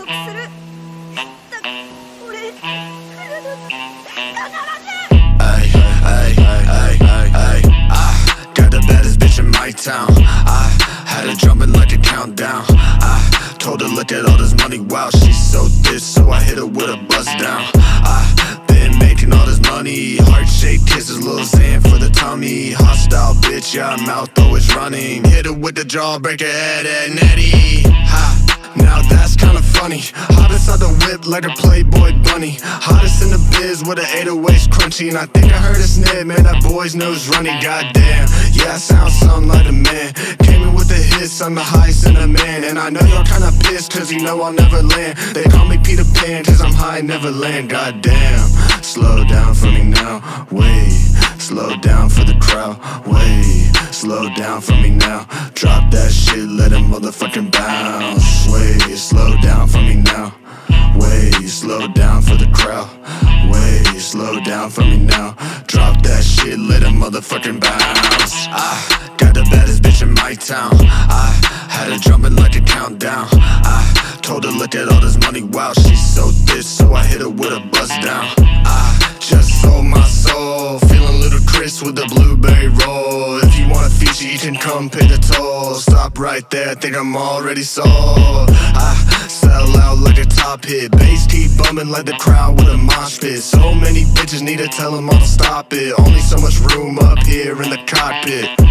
束する俺来る必ず I got the baddest bitch in my town. I had her jumping like a countdown. I told her, look at all this money, wow, she's so this, so I hit her with a bust down. I been making all this money, heart shaped kisses, little sand for the tummy. Hostile bitch, yeah, mouth always running. Hit her with the jawbreaker head, at Eddy. Ha. Now that's kinda funny. Hot inside the whip like a Playboy bunny. Hottest in the biz with an 808's crunchy. And I think I heard a snip, man. That boy's nose running. Goddamn, yeah, I sound something like a man. Came in with the hits, I'm the highest in a man. And I know y'all kinda pissed, cause you know I'll never land. They call me Peter Pan, cause I'm high, never land. Goddamn, slow down for me now. Wait, slow down for the crowd. Wait, slow down for me now. Drop that shit, let it motherfucking bounce. Wait, slow down for me now. Wait, slow down for the crowd. Wait, slow down for me now. Drop that shit, let it motherfucking bounce. I got the baddest bitch in my town. I had her jumping like a countdown. I told her, look at all this money, wow, she's so thick, so I hit her with a bust down. I just sold my soul, ludicrous with the blueberry roll. If you want a feature, you can come pay the toll. Stop right there, I think I'm already sold. I sell out like a top hit, bass keep bumming like the crowd with a mosh pit. So many bitches need to tell them all to stop it. Only so much room up here in the cockpit.